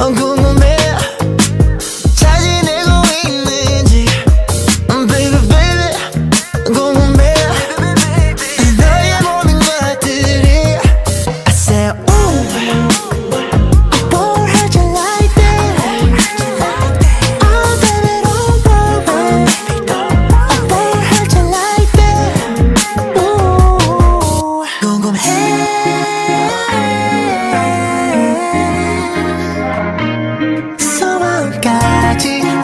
I'm gonna 끝까지